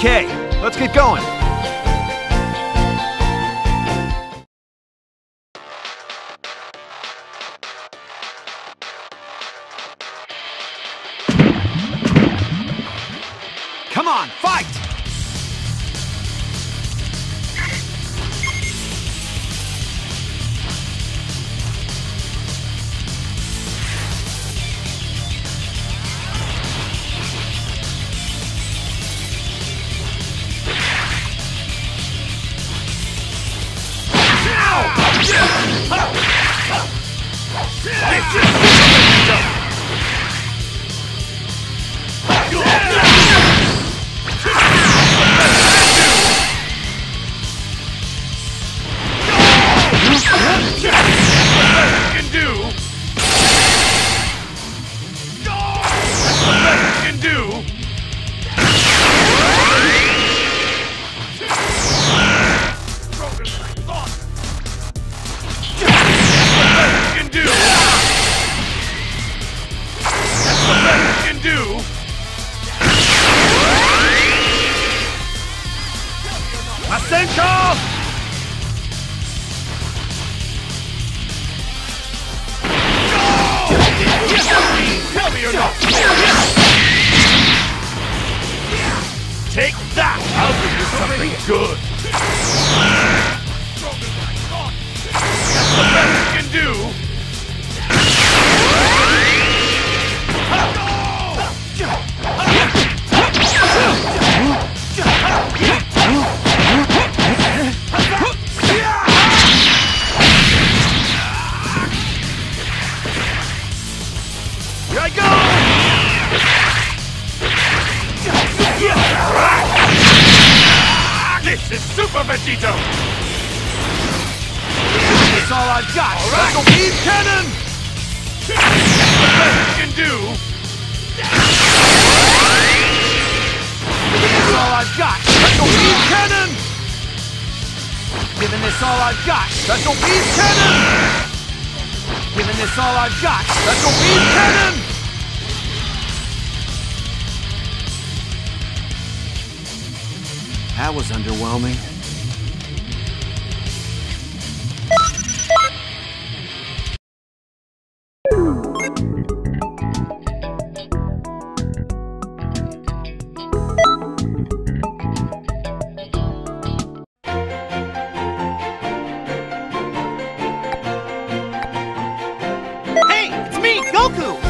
Okay, let's get going. On, fight! I'll give you something good. That's the best you can do. This is Super Vegito! That's all I've got! Special beam cannon! Best you can do! That's all I've got! Special beam cannon! Giving this all I've got! Special beam cannon! Giving this all I've got! Special beam cannon! That was underwhelming. Hey, it's me, Goku!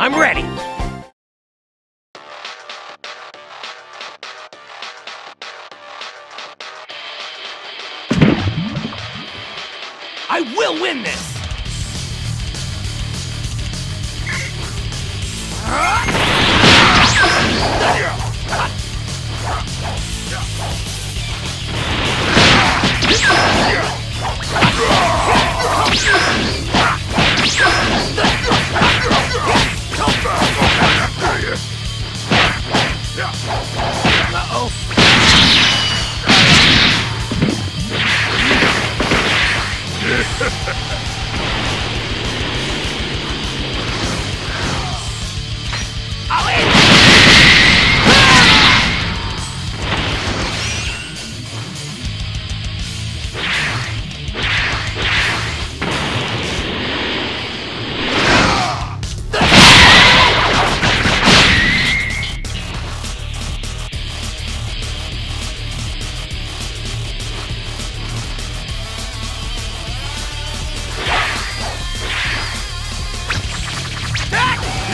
I'm ready.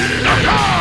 Let's go!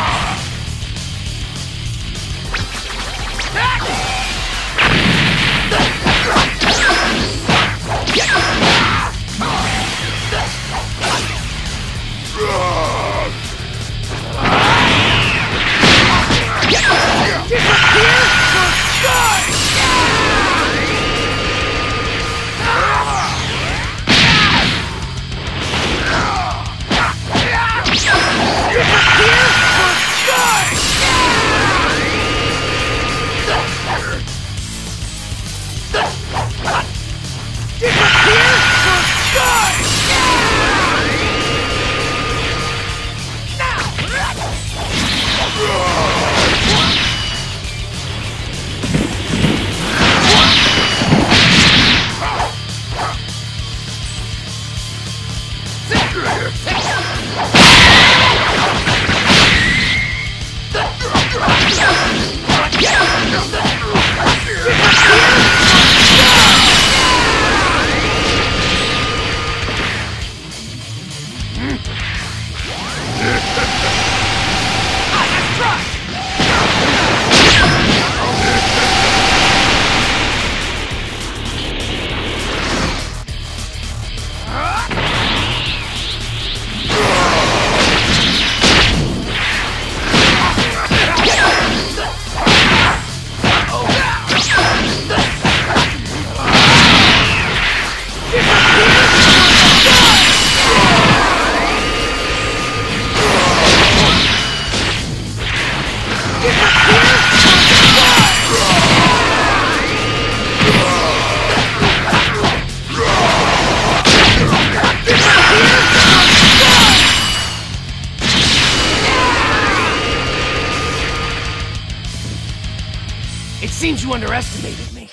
Underestimated me.